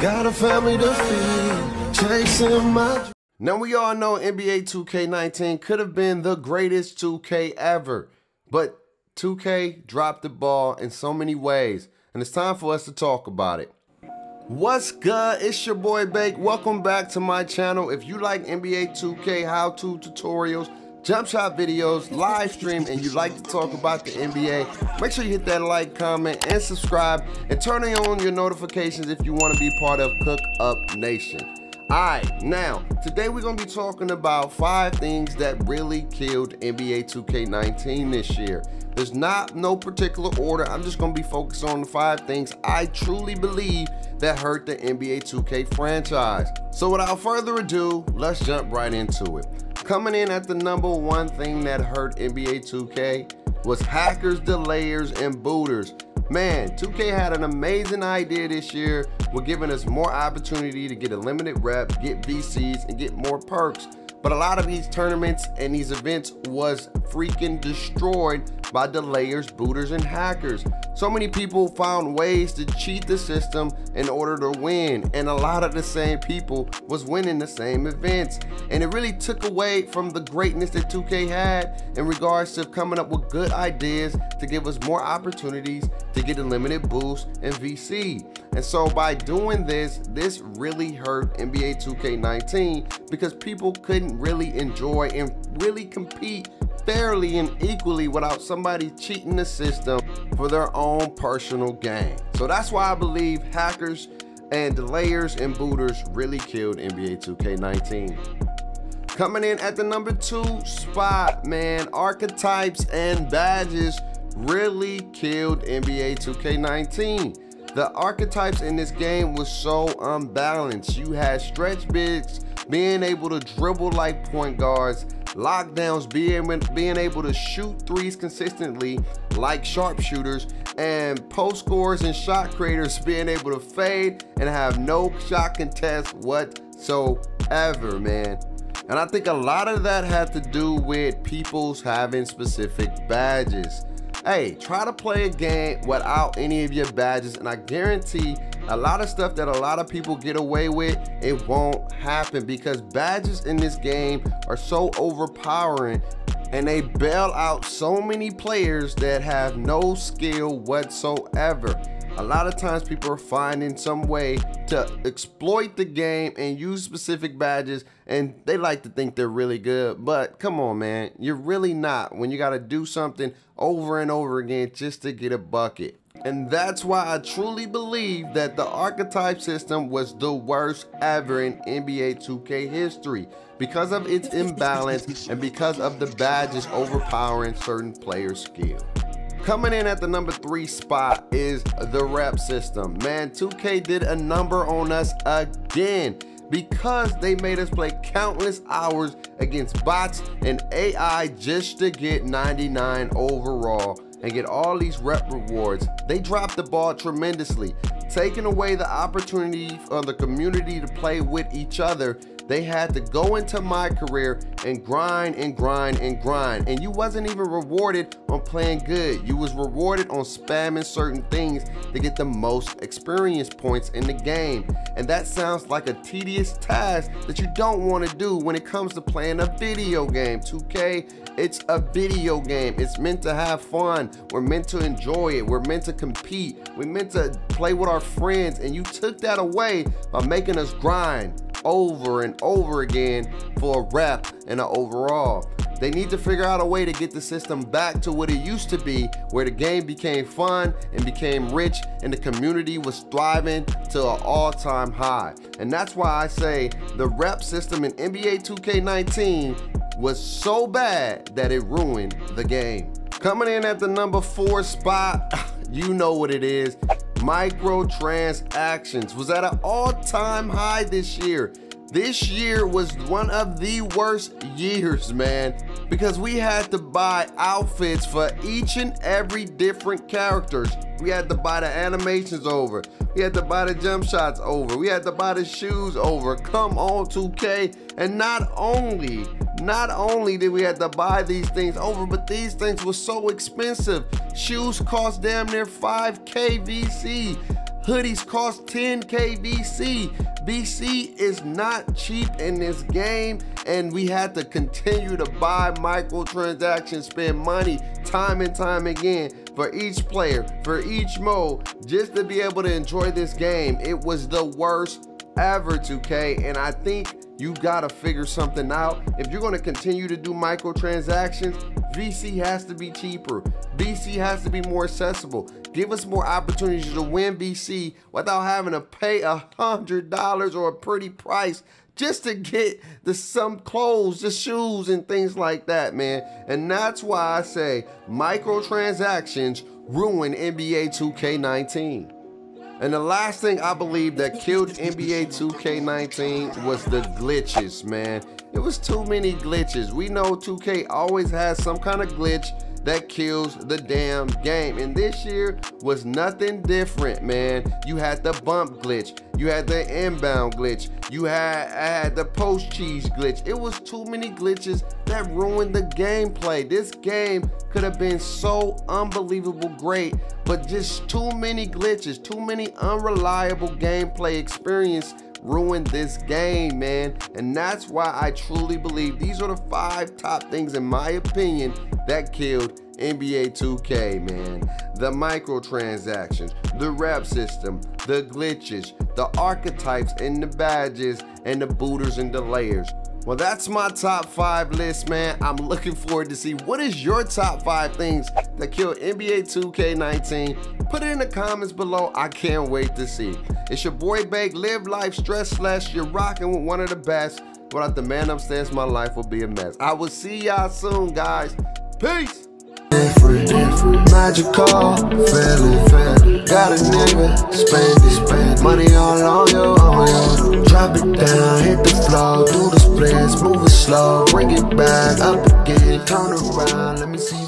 Got a family to feed, chasing my. Now we all know NBA 2K19 could have been the greatest 2K ever, but 2K dropped the ball in so many ways, and it's time for us to talk about it. What's good? It's your boy Bake. Welcome back to my channel. If you like NBA 2K how-to tutorials, jump shot videos, live stream, and you like to talk about the NBA, make sure you hit that like, comment, and subscribe, and turn on your notifications if you want to be part of Cook Up Nation. Alright, now, today we're going to be talking about five things that really killed NBA 2K19 this year. There's not no particular order. I'm just going to be focused on the five things I truly believe that hurt the NBA 2K franchise. So without further ado, let's jump right into it. Coming in at the number one thing that hurt NBA 2K was hackers, delayers, and booters. Man, 2K had an amazing idea this year with giving us more opportunity to get a limited rep, get VCs, and get more perks. But a lot of these tournaments and these events was freaking destroyed by delayers, booters, and hackers. So many people found ways to cheat the system in order to win, and a lot of the same people was winning the same events. And it really took away from the greatness that 2K had in regards to coming up with good ideas to give us more opportunities to get a limited boost and VC. And so by doing this, this really hurt NBA 2K19 because people couldn't really enjoy and really compete fairly and equally without somebody cheating the system for their own personal gain. So that's why I believe hackers and delayers and booters really killed NBA 2K19. Coming in at the number two spot, man, archetypes and badges really killed NBA 2K19. The archetypes in this game was so unbalanced. You had stretch bigs being able to dribble like point guards, lockdowns, being, being able to shoot threes consistently like sharpshooters, and post scores and shot creators being able to fade and have no shot contest whatsoever, man. And I think a lot of that had to do with people's having specific badges. Hey, try to play a game without any of your badges, and I guarantee a lot of stuff that a lot of people get away with, it won't happen because badges in this game are so overpowering and they bail out so many players that have no skill whatsoever. A lot of times people are finding some way to exploit the game and use specific badges and they like to think they're really good. But come on, man, you're really not when you got to do something over and over again just to get a bucket. And that's why I truly believe that the archetype system was the worst ever in NBA 2K history because of its imbalance and because of the badges overpowering certain players' skill. Coming in at the number three spot is the rep system. Man, 2K did a number on us again because they made us play countless hours against bots and AI just to get 99 overall and get all these rep rewards. They dropped the ball tremendously, taking away the opportunity for the community to play with each other they had to go into my career and grind and grind and grind. And you wasn't even rewarded on playing good. You was rewarded on spamming certain things to get the most experience points in the game. And that sounds like a tedious task that you don't want to do when it comes to playing a video game. 2K, it's a video game. It's meant to have fun. We're meant to enjoy it. We're meant to compete. We're meant to play with our friends. And you took that away by making us grind over and over again for a rep and an overall. They need to figure out a way to get the system back to what it used to be, where the game became fun and became rich and the community was thriving to an all-time high. And that's why I say the rep system in NBA 2K19 was so bad that it ruined the game. Coming in at the number four spot, you know what it is microtransactions was at an all-time high this year. This year was one of the worst years, man, because we had to buy outfits for each and every different characters. We had to buy the animations over. We had to buy the jump shots over. We had to buy the shoes over. Come on, 2K. And not only, not only did we have to buy these things over, but these things were so expensive. Shoes cost damn near 5K VC. Hoodies cost 10k VC. VC is not cheap in this game, and we had to continue to buy microtransactions, spend money time and time again for each player, for each mode, just to be able to enjoy this game. It was the worst ever 2K, and I think you gotta figure something out. If you're gonna continue to do microtransactions, VC has to be cheaper. VC has to be more accessible. Give us more opportunities to win VC without having to pay a hundred dollars or a pretty price just to get the some clothes, the shoes, and things like that, man. And that's why I say microtransactions ruin NBA 2K19. And the last thing I believe that killed NBA 2K19 was the glitches, man. It was too many glitches. We know 2K always has some kind of glitch that kills the damn game. And this year was nothing different, man. You had the bump glitch. You had the inbound glitch. You had, had the post cheese glitch. It was too many glitches that ruined the gameplay. This game could have been so unbelievable great, but just too many glitches, too many unreliable gameplay experience ruined this game, man. And that's why I truly believe these are the five top things, in my opinion, that killed NBA 2K, man. The microtransactions, the rep system, the glitches, the archetypes and the badges, and the booters and the layers. Well, that's my top five list, man. I'm looking forward to see what is your top five things that killed NBA 2K19. Put it in the comments below. I can't wait to see. It's your boy Bake. Live life stress less. You're rocking with one of the best. Without the man upstairs, my life will be a mess. I will see y'all soon, guys. Peace. Magical, feeling. Got a nigga, spend it, spend money all on you, on you. Drop it down, hit the floor, do the splits, move it slow, bring it back up again, turn around, let me see.